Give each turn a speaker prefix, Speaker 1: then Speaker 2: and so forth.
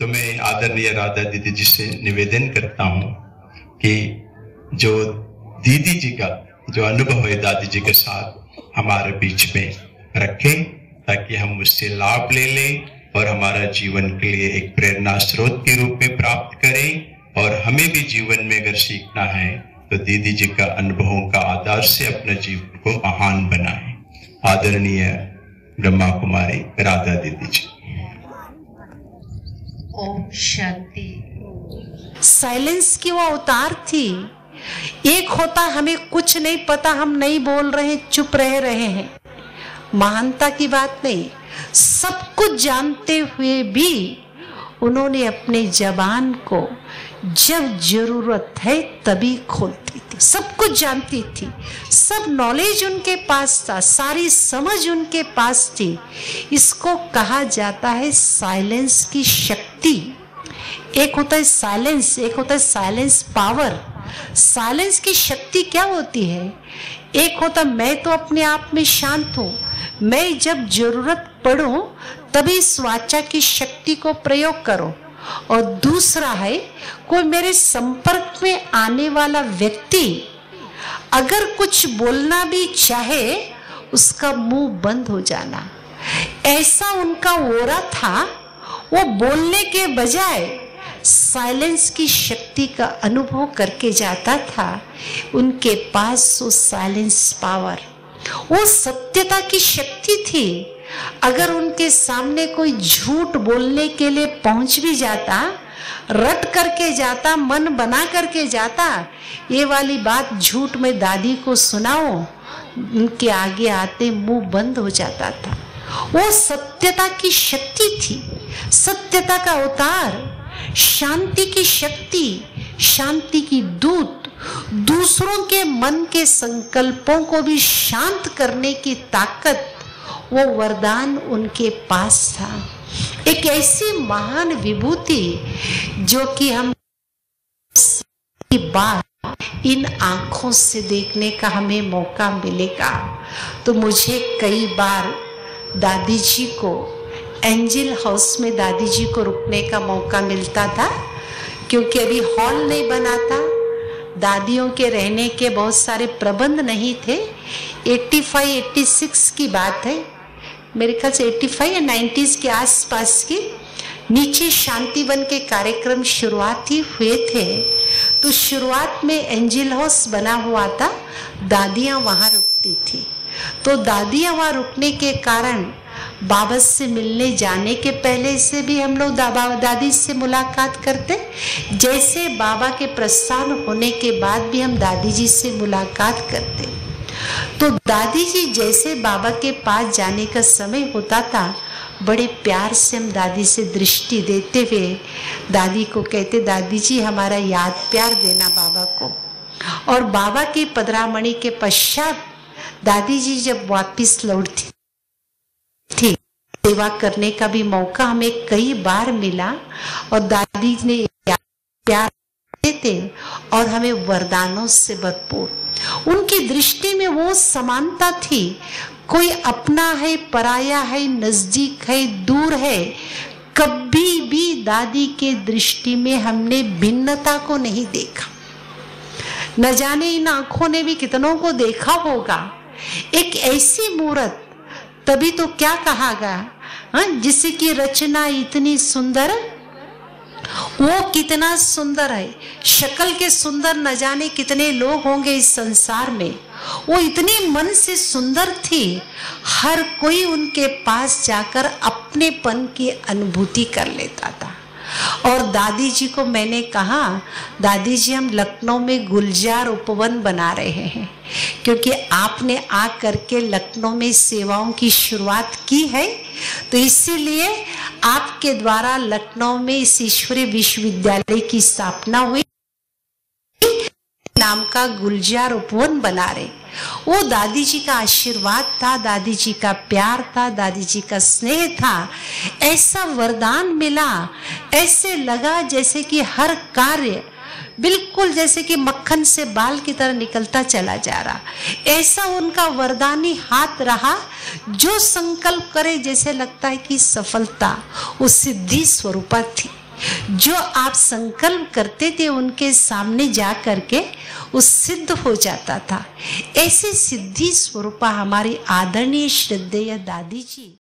Speaker 1: तो मैं आदरणीय राधा दीदी जी से निवेदन करता हूँ कि जो दीदी जी का, जो अनुभव है दादी जी के साथ, हमारे बीच में रखें, ताकि हम उससे लाभ ले लें और हमारा जीवन के लिए एक प्रेरणा स्रोत के रूप में प्राप्त करें। और हमें भी जीवन में अगर सीखना है तो दीदी जी का अनुभवों का आधार से अपने जीवन को महान बनाएँ। आदरणीय ब्रह्मा कुमारी, राधा दीदी जी।
Speaker 2: ओम शांति। साइलेंस की वो अवतार थी। एक होता हमें कुछ नहीं पता, हम नहीं बोल रहे, चुप रह रहे हैं। महानता की बात नहीं, सब कुछ जानते हुए भी उन्होंने अपने जबान को जब ज़रूरत है तभी खोलती थी। सब कुछ जानती थी। सब नॉलेज उनके पास था। सारी समझ उनके पास थी। इसको कहा जाता है साइलेंस की शक्ति। एक होता है साइलेंस एक होता है साइलेंस पावर साइलेंस की शक्ति क्या होती है? एक होता, मैं तो अपने आप में शांत हूँ। मैं जब ज़रूरत पड़ो, तभी स्वाचा की शक्ति को प्रयोग करो। और दूसरा है, कोई मेरे संपर्क में आने वाला व्यक्ति अगर कुछ बोलना भी चाहे, उसका मुँह बंद हो जाना। ऐसा उनका ओरा था, वो बोलने के बजाय साइलेंस की शक्ति का अनुभव करके जाता था। उनके पास वो साइलेंस पावर, वो सत्यता की शक्ति थी। अगर उनके सामने कोई झूठ बोलने के लिए पहुँच भी जाता, रट करके जाता, मन बना करके जाता, ये वाली बात झूठ में दादी को सुनाओ, उनके आगे आते मुँह बंद हो जाता था। वो सत्यता की शक्ति थी, सत्यता का अवतार, शांति की शक्ति, शांति की दूत, दूसरों के मन के संकल्पों को भी शांत करने की ताकत वो वरदान उनके पास था। एक ऐसी महान विभूति जो कि हम बात इन आँखों से देखने का हमें मौका मिलेगा। तो मुझे कई बार दादी जी को, एंजल हाउस में दादी जी को रुकने का मौका मिलता था, क्योंकि अभी हॉल नहीं बना था। दादियों के रहने के बहुत सारे प्रबंध नहीं थे। 85 86 की बात है। मेरे ख्याल से 85 या 90s के आसपास की नीचे शांतिवन के कार्यक्रम शुरुआत ही हुए थे। तो शुरुआत में एंजिल हाउस बना हुआ था, दादियाँ वहाँ रुकती थी। तो दादियाँ वहाँ रुकने के कारण बाबा से मिलने जाने के पहले से भी हम लोग दादा दादी से मुलाकात करते। जैसे बाबा के प्रस्थान होने के बाद भी हम दादी जी से मुलाकात करते। तो दादी जी जैसे बाबा के पास जाने का समय होता था, बड़े प्यार से हम दादी से दृष्टि देते हुए, दादी को कहते दादी जी हमारा याद प्यार देना बाबा को। और बाबा की पदरामणि के पश्चात दादी जी जब वापिस लौटती, थी, सेवा करने का भी मौका हमें कई बार मिला और दादी ने प्यार थे और हमें वरदानों से भरपूर। उनकी दृष्टि में वो समानता थी। कोई अपना है, पराया है, नज़दीक है, दूर है, कभी भी दादी के दृष्टि में हमने भिन्नता को नहीं देखा। न जाने इन आँखों ने भी कितनों को देखा होगा। एक ऐसी मूर्त, तभी तो क्या कहा गया? जिसकी रचना इतनी सुंदर वो कितना सुंदर है। शक्ल के सुंदर न जाने कितने लोग होंगे इस संसार में। वो इतनी मन से सुंदर थी। हर कोई उनके पास जाकर अपनेपन की अनुभूति कर लेता था। और दादी जी को मैंने कहा, दादी जी, हम लखनऊ में गुलजार उपवन बना रहे हैं। क्योंकि आपने आ करके लखनऊ में सेवाओं की शुरुआत की है तो इसीलिए आपके द्वारा लखनऊ में इस ईश्वरीय विश्वविद्यालय की स्थापना हुई। नाम का गुलजार उपवन बना रहे। वो दादी जी का आशीर्वाद था दादी जी का प्यार था दादी जी का स्नेह था। ऐसा वरदान मिला, ऐसे लगा जैसे कि हर कार्य बिल्कुल जैसे कि मक्खन से बाल की तरह निकलता चला जा रहा। ऐसा उनका वरदानी हाथ रहा, जो संकल्प करे जैसे लगता है कि सफलता उस सिद्धि स्वरूपा थी। जो आप संकल्प करते थे उनके सामने जा करके वो सिद्ध हो जाता था। ऐसे सिद्धि स्वरूपा हमारी आदरणीय श्रद्धेय दादी जी।